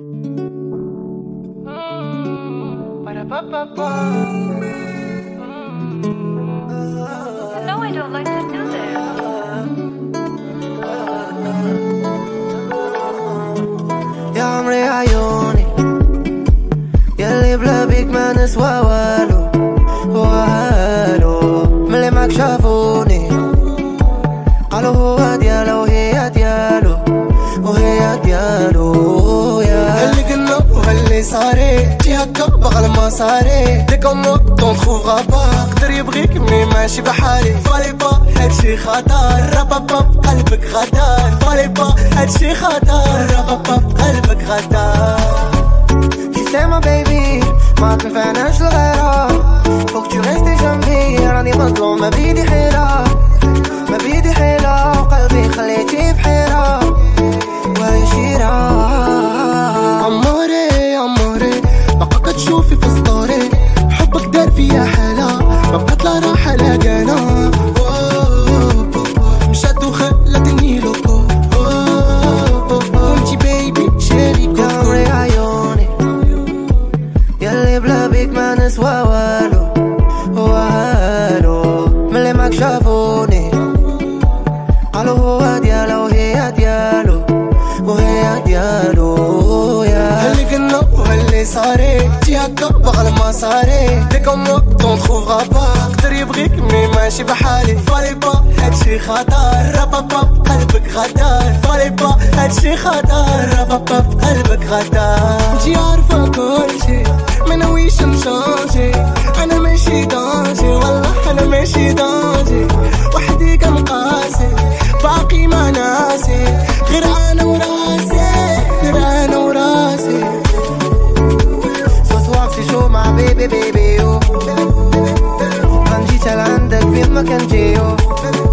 No, I don't like to do this. يا عمري عيوني يلي بلا بيك ما نسوى والو والو ملي معك شافوني قالوا هو ديالو وهي ديالو وهي ديالو يا اللي قلنا وهاللي صاري هكا بغى المصاري des comme moi t'en trouveras pas قدر يبغيك mais ماشي بحالي. fallait pas هادشي خطر. رابابا قلبك غدار. fallait pas هادشي خطر. رابابا قلبك sais ma baby ما تنفعناش الغيرة فوق tu restes جنبي راني مظلوم ما بيدي حيلة. ما بيدي حيلة وقلبي خليتي بحيرة. عموري بقى كتشوفي في story حبك دار فيا حالة بقات لا راحة لا جانا. مشات وخلتني loco. انتي baby كوكو. عمري عيوني يلي بلا بيك ما نسوى والو. والو ملي معك شافوني. قالوا هو ديالو وهي ديالو وهي ديالو. صاري جي هكا بغى المصاري des comme moi t'en trouveras pas قدر يبغيك mais ماشي بحالي fallait pas هادشي خطر رابابا قلبك غدار fallait pas هادشي خطر رابابا قلبك غدار جي عارفة كلشي ما ناويش نشانجي baby, you. oh. Angie Talan, de film, ma can't